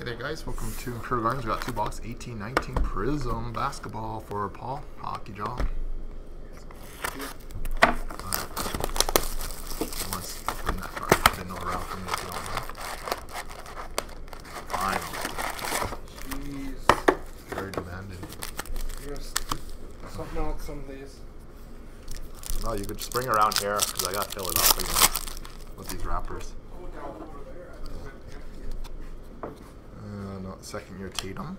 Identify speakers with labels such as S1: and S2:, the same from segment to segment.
S1: Hey there guys, welcome to Imperial Gardens. We got two box 1819 Prizm basketball for Paul Hockey Jaw. Uh, let's bring that card. Didn't know around for me if you. Finally.
S2: Jeez.
S1: Very demanding.
S2: Just something else some days.
S1: No, you could just bring around here because I got to fill it up again with these wrappers.
S2: Go down over there. I just went empty it.
S1: Uh, no, second year Tatum.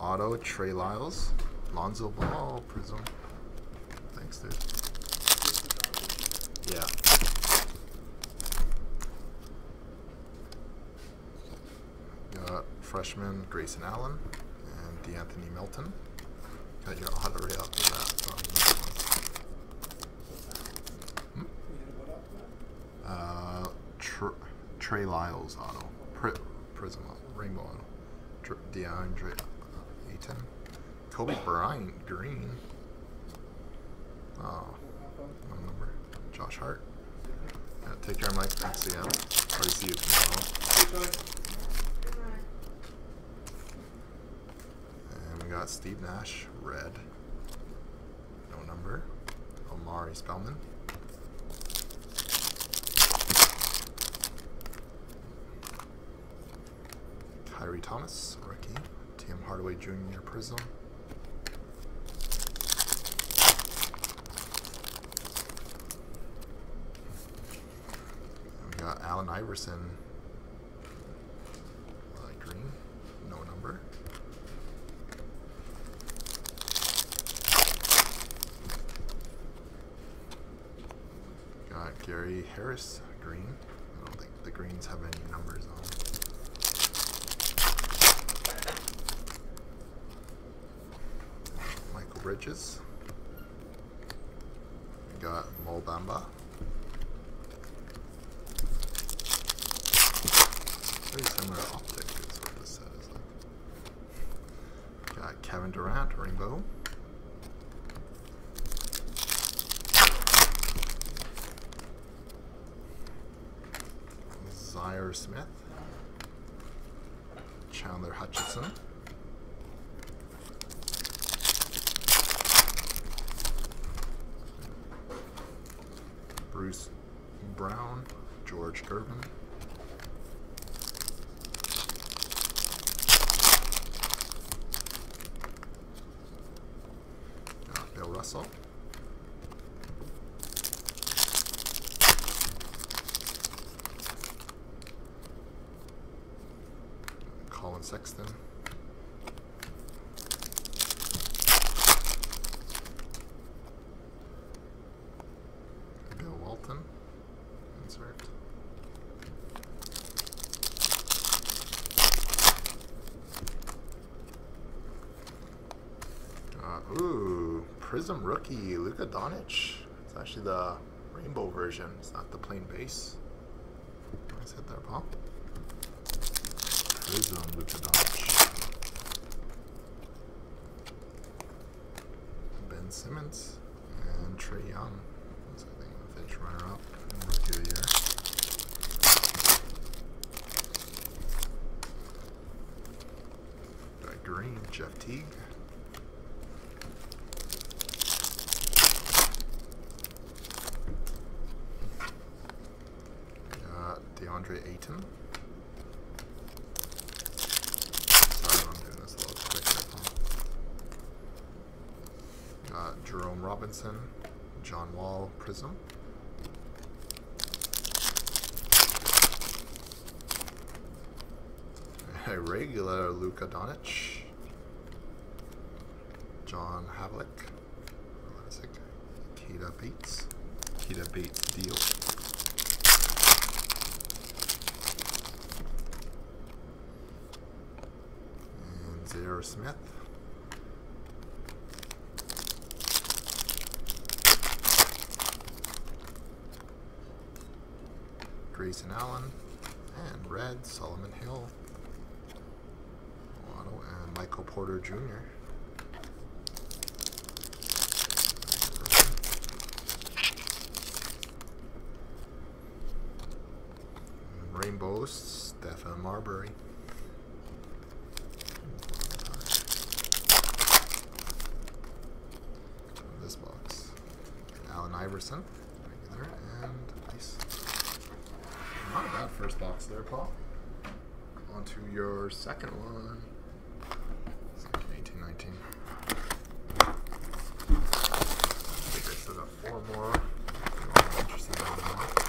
S1: Auto, Trey Lyles. Lonzo Ball, Prizm. Thanks, dude. Yeah. Got freshman Grayson Allen and De'Anthony Melton. Got your auto right after that. Hmm? Uh, Tr- Trey Lyles auto. Pri- Prizm. Rainbow DeAndre uh, Ayton. Kobe Bryant Green. Oh, one number. Josh Hart. Yeah, take care, Mike. Thanks again. Probably see you tomorrow. And we got Steve Nash, red. No number. Omari Spellman. Khyri Thomas, rookie. Tim Hardaway Jr. Prizm. We got Allen Iverson, light green, no number. Got Gary Harris, green. I don't think the greens have any numbers on them. Michael Bridges. Got Mo Bamba. Very similar optic is what this set is like. Got Kevin Durant, Rainbow. Zhaire Smith. Chandler Hutchison. Brown, George. Got Bill Russell. Collin Sexton. Bill Walton. Insert. Uh, ooh, Prizm rookie Luka Doncic. It's actually the rainbow version. It's not the plain base. Nice hit there, Paul. Prizm Luka Doncic. Ben Simmons and Trae Young. That's, I think, the finish runner-up in Rookie of the Year. Green, Jeff Teague. Got DeAndre Ayton. Sorry, I'm doing this a little quicker. Got uh, Jerome Robinson, John Wall, Prizm. A regular Luka Doncic. John Havlicek. Classic. Keita Bates. Keita Bates deal. And Zhaire Smith. Grayson Allen. And red, Solomon Hill. And Michael Porter Jr. Rainbows, Stephon Marbury. Iverson, regular, and ice. Not a bad first box there, Paul. On to your second one. Second 18, 19. I think I still got four more. I'm interested in that.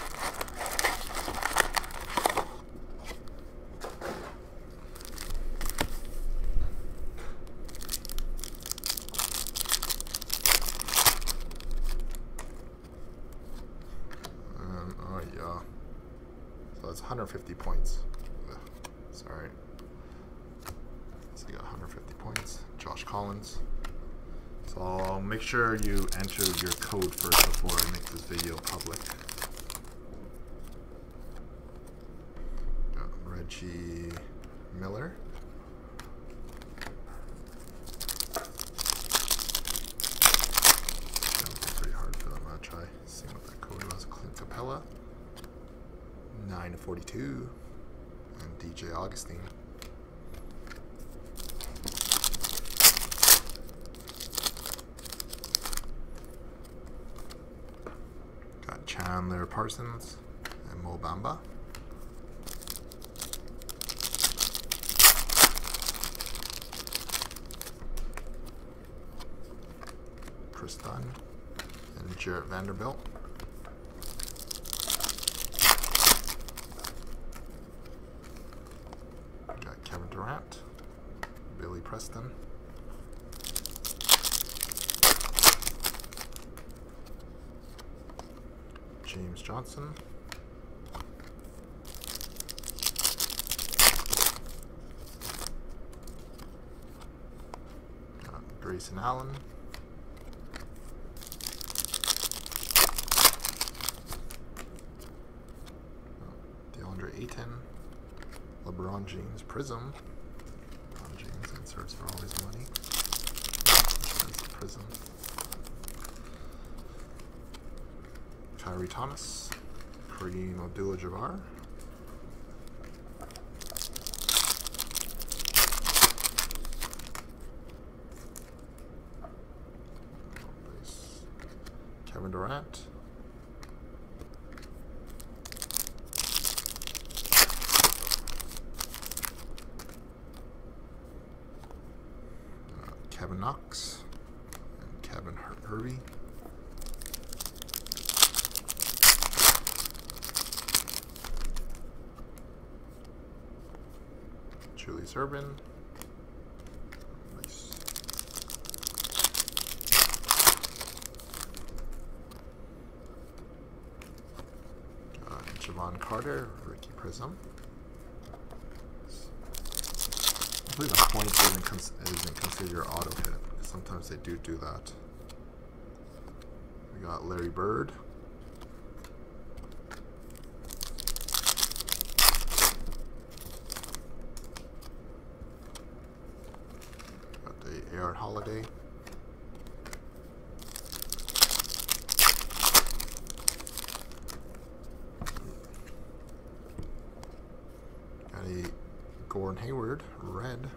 S1: Um, oh yeah. So that's 150 points. Ugh, sorry. So you got 150 points. Josh Collins. So I'll make sure you enter your code first before I make this video public. Got Reggie Miller. That was pretty hard for them. I'll try seeing what that code was. Clint Capela. 9 to 42. And DJ Augustin. Got Chandler Parsons and Mo Bamba. Kris Dunn and Jarred Vanderbilt. Got Kevin Durant, Billy Preston. James Johnson. Grayson Allen. DeAndre Ayton. LeBron James Prizm. Inserts for all his money. That's the Prizm. Khyri Thomas. Kareem Abdul-Jabbar. Kevin Durant. Uh, Kevin Knox and Kevin Hervey. Julius Erving. Nice. Uh, Jevon Carter, Ricky Prizm. I believe the points isn't, cons- isn't considered auto hit. Sometimes they do do that. We got Larry Bird. Got the Aaron Holiday. Got a Gordon Hayward, red.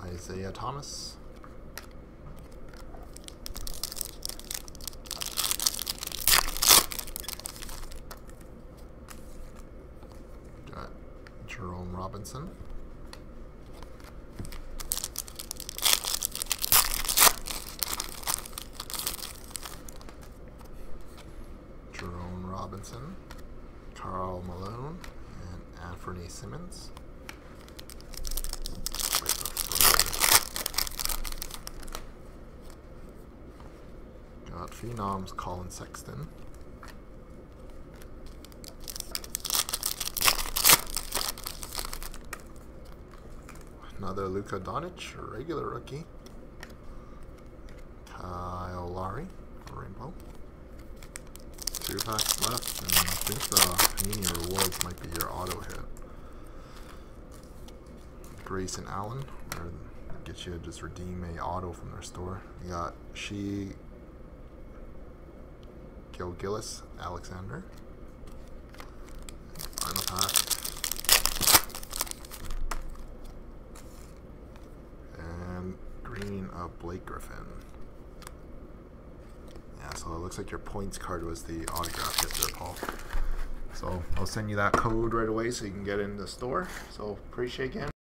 S1: Isaiah Thomas. Got Jerome Robinson. Jerome Robinson, Karl Malone, and Anthony Simmons. Got Phenoms Collin Sexton. Another Luka Doncic, regular rookie. Kyle Lowry, rainbow. Two packs left, and I think the Panini rewards might be your auto hit. Grace and Allen. Or get you to just redeem a auto from their store. You got She, Gil Gillis, Alexander. Final pack. And green of Blake Griffin. Yeah, so it looks like your points card was the autograph hit there, Paul. So I'll send you that code right away so you can get in the store. So appreciate again.